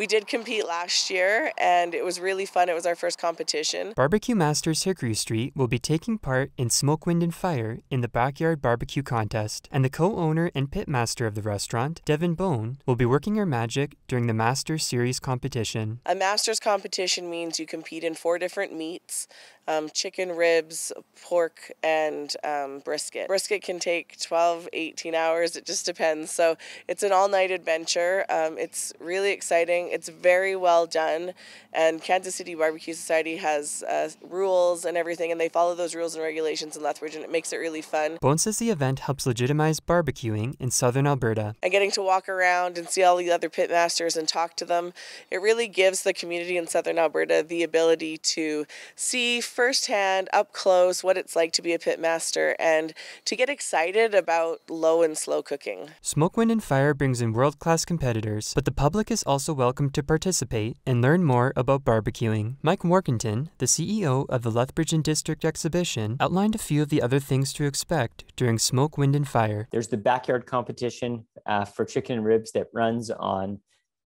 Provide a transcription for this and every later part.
We did compete last year and it was really fun. It was our first competition. Barbecue Masters Hickory Street will be taking part in Smoke, Wind, and Fire in the Backyard Barbecue Contest, and the co owner and pitmaster of the restaurant, Devin Bone, will be working her magic during the Masters Series competition. A Masters competition means you compete in four different meats um, chicken ribs, pork, and um, brisket. Brisket can take 12, 18 hours, it just depends. So it's an all night adventure. Um, it's really exciting, it's very well done, and Kansas City Barbecue Society has uh, rules and everything, and they follow those rules and regulations in Lethbridge, and it makes it really fun. Bone says the event helps legitimize barbecuing in southern Alberta. And getting to walk around and see all the other pitmasters and talk to them, it really gives the community in southern Alberta the ability to see firsthand, up close, what it's like to be a pitmaster and to get excited about low and slow cooking. Smoke, Wind, and Fire brings in world class competitors, but the public is also welcome to participate and learn more about barbecuing. Mike Warkentin, the CEO of the Lethbridge and District exhibition, outlined a few of the other things to expect during Smoke, Wind, and Fire. There's the backyard competition uh, for chicken and ribs that runs on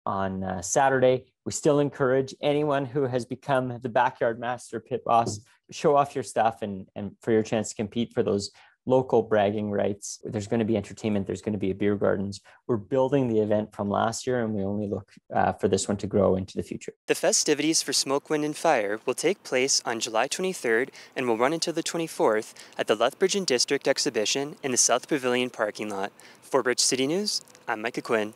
on uh, Saturday. We still encourage anyone who has become the backyard master pit boss, show off your stuff and, and for your chance to compete for those local bragging rights. There's going to be entertainment. There's going to be a beer gardens. We're building the event from last year and we only look uh, for this one to grow into the future. The festivities for Smoke, Wind and Fire will take place on July 23rd and will run until the 24th at the Lethbridge and District exhibition in the South Pavilion parking lot. For Bridge City News, I'm Micah Quinn.